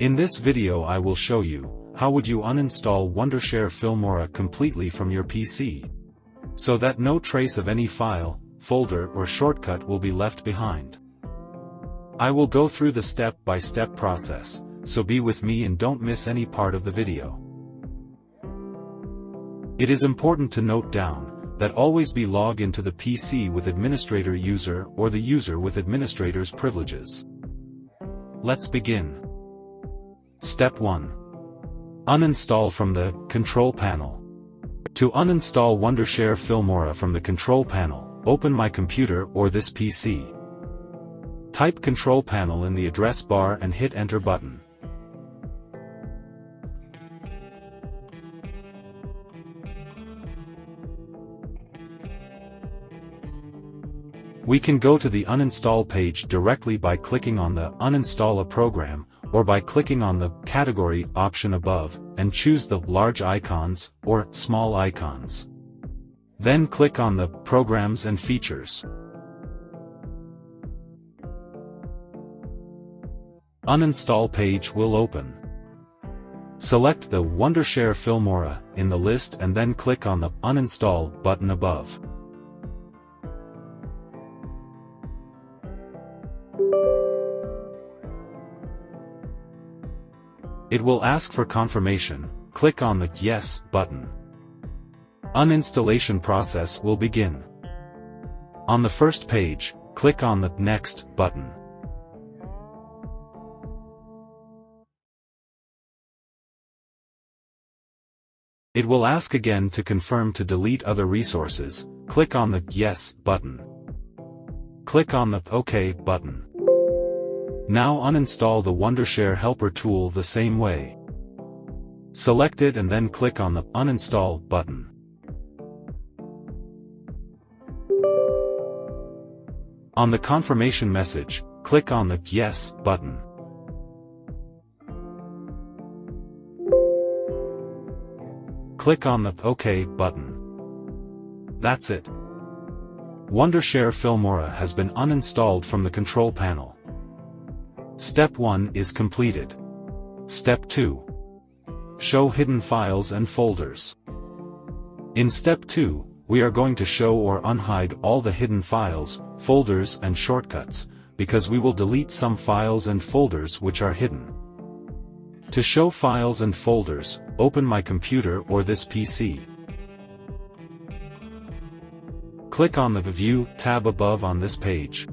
In this video I will show you, how would you uninstall Wondershare Filmora completely from your PC. So that no trace of any file, folder or shortcut will be left behind. I will go through the step-by-step -step process, so be with me and don't miss any part of the video. It is important to note down, that always be log into the PC with administrator user or the user with administrator's privileges. Let's begin. Step 1. Uninstall from the Control Panel. To uninstall Wondershare Filmora from the Control Panel, open My Computer or this PC. Type Control Panel in the address bar and hit Enter button. We can go to the uninstall page directly by clicking on the Uninstall a program, or by clicking on the Category option above, and choose the Large icons, or Small icons. Then click on the Programs and Features. Uninstall page will open. Select the Wondershare Filmora in the list and then click on the Uninstall button above. It will ask for confirmation, click on the Yes button. Uninstallation process will begin. On the first page, click on the Next button. It will ask again to confirm to delete other resources, click on the Yes button. Click on the OK button. Now uninstall the Wondershare Helper tool the same way. Select it and then click on the Uninstall button. On the confirmation message, click on the Yes button. Click on the OK button. That's it. Wondershare Filmora has been uninstalled from the control panel. Step 1 is completed. Step 2. Show hidden files and folders. In Step 2, we are going to show or unhide all the hidden files, folders and shortcuts, because we will delete some files and folders which are hidden. To show files and folders, open my computer or this PC. Click on the View tab above on this page.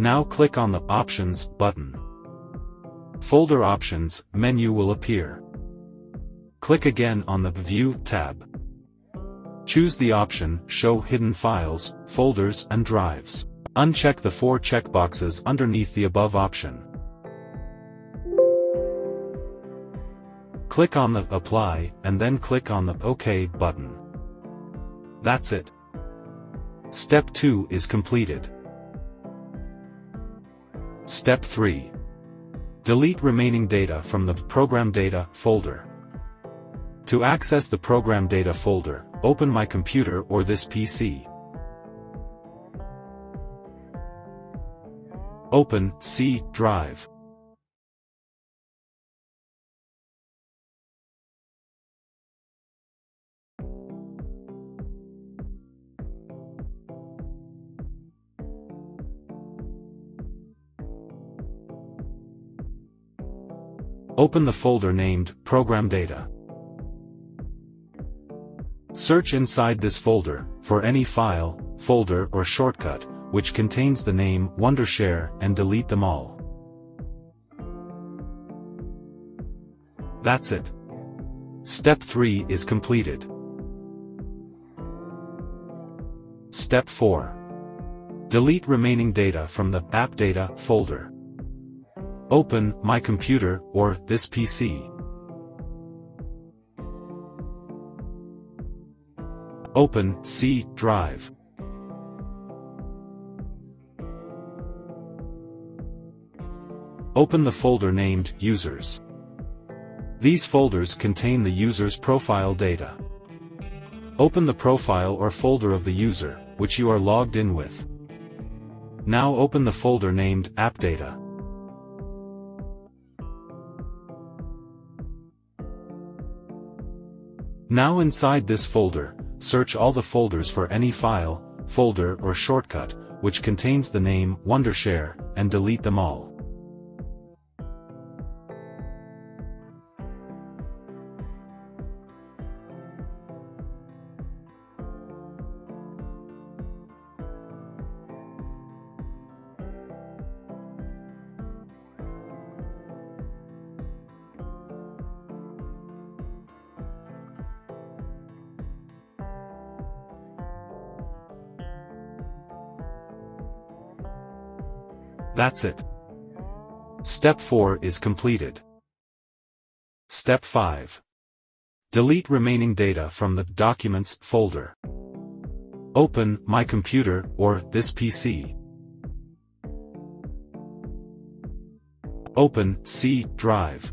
Now click on the Options button. Folder Options menu will appear. Click again on the View tab. Choose the option Show Hidden Files, Folders and Drives. Uncheck the four checkboxes underneath the above option. Click on the Apply and then click on the OK button. That's it. Step 2 is completed. Step 3. Delete remaining data from the Program Data folder. To access the Program Data folder, open my computer or this PC. Open C drive. Open the folder named Program Data. Search inside this folder for any file, folder or shortcut which contains the name Wondershare and delete them all. That's it. Step 3 is completed. Step 4. Delete remaining data from the App Data folder. Open My Computer or This PC. Open C Drive. Open the folder named Users. These folders contain the user's profile data. Open the profile or folder of the user, which you are logged in with. Now open the folder named App Data. Now inside this folder, search all the folders for any file, folder or shortcut, which contains the name Wondershare, and delete them all. That's it. Step 4 is completed. Step 5. Delete remaining data from the Documents folder. Open My Computer or This PC. Open C Drive.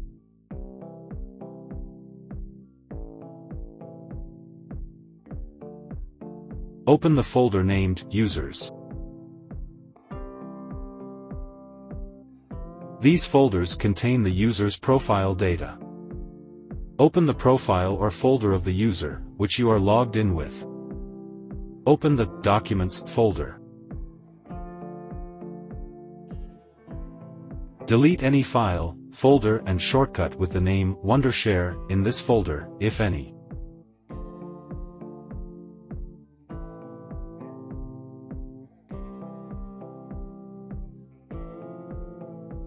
Open the folder named Users. These folders contain the user's profile data. Open the profile or folder of the user, which you are logged in with. Open the Documents folder. Delete any file, folder and shortcut with the name Wondershare in this folder, if any.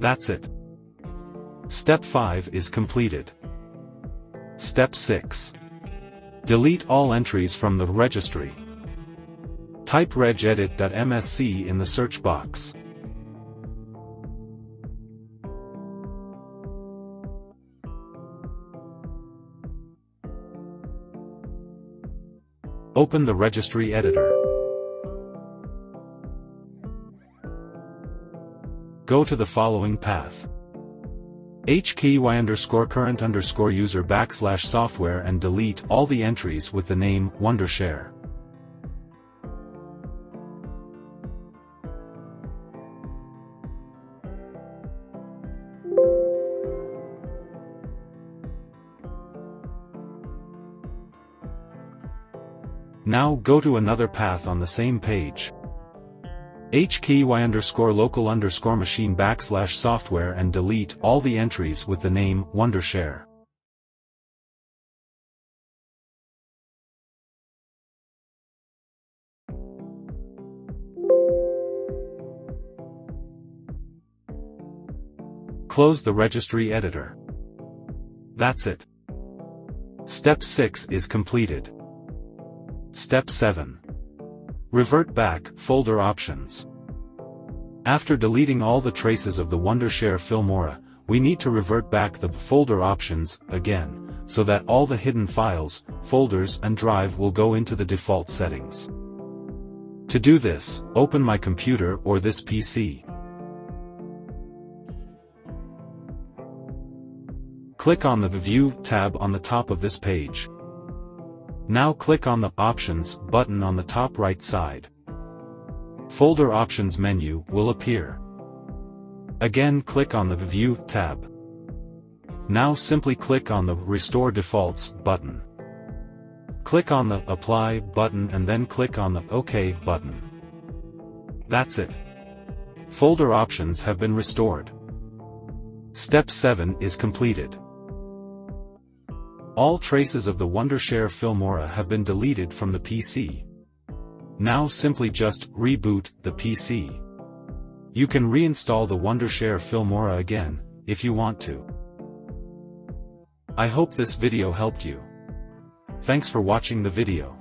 That's it. Step 5 is completed. Step 6. Delete all entries from the registry. Type regedit.msc in the search box. Open the registry editor. Go to the following path. HKEY underscore current underscore user backslash software and delete all the entries with the name Wondershare. Now go to another path on the same page. HKEY underscore local underscore machine backslash software and delete all the entries with the name Wondershare. Close the registry editor. That's it. Step 6 is completed. Step 7. Revert back, folder options. After deleting all the traces of the Wondershare Filmora, we need to revert back the folder options, again, so that all the hidden files, folders and drive will go into the default settings. To do this, open my computer or this PC. Click on the View tab on the top of this page. Now click on the Options button on the top right side. Folder Options menu will appear. Again click on the View tab. Now simply click on the Restore Defaults button. Click on the Apply button and then click on the OK button. That's it. Folder options have been restored. Step 7 is completed. All traces of the Wondershare Filmora have been deleted from the PC. Now simply just reboot the PC. You can reinstall the Wondershare Filmora again, if you want to. I hope this video helped you. Thanks for watching the video.